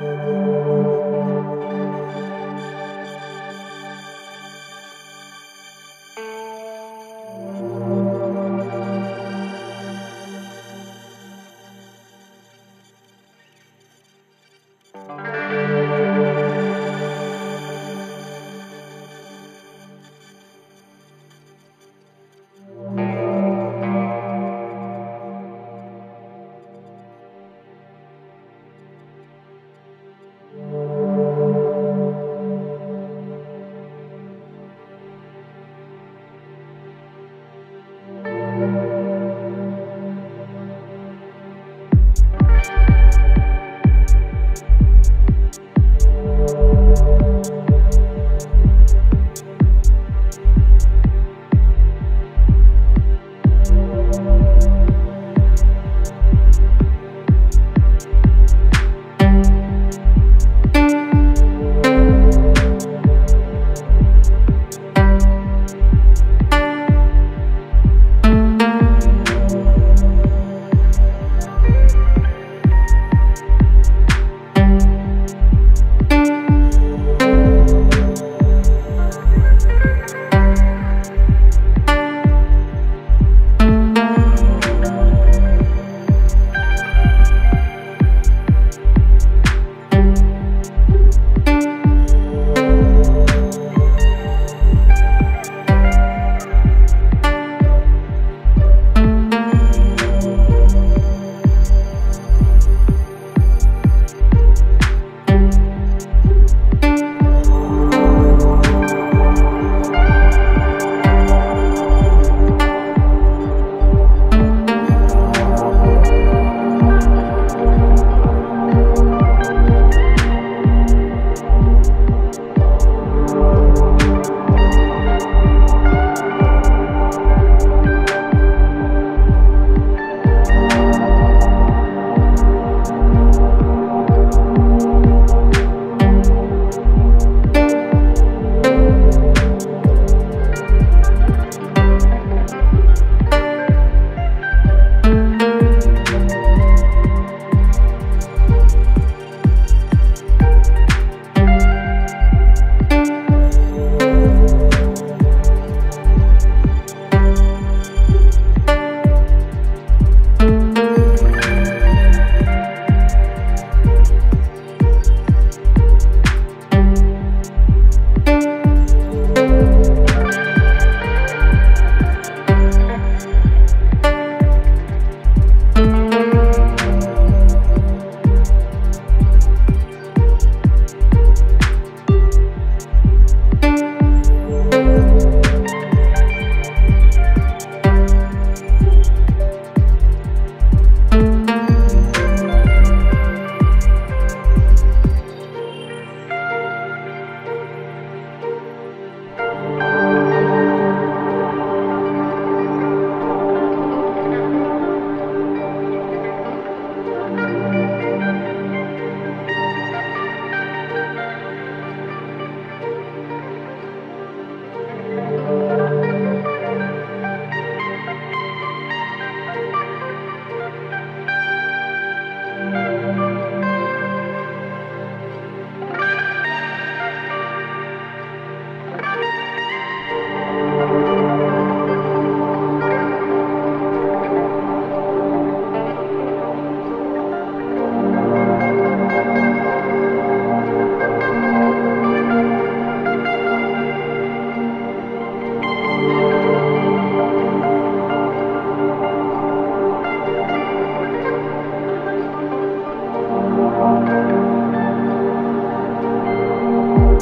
Thank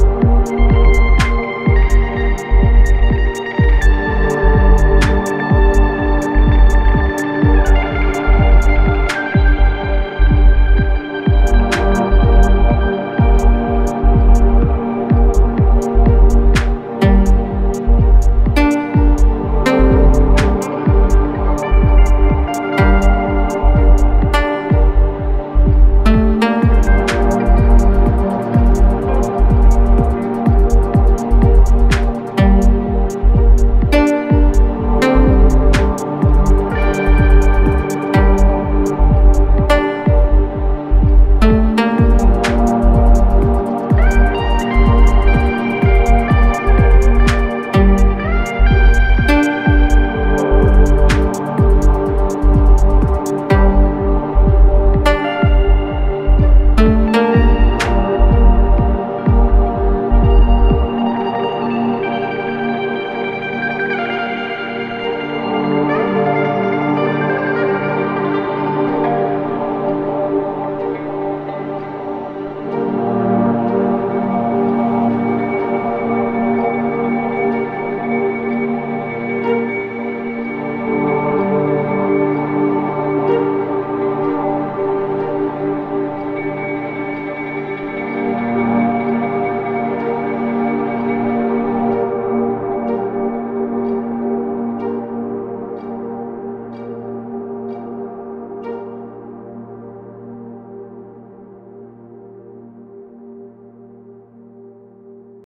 Música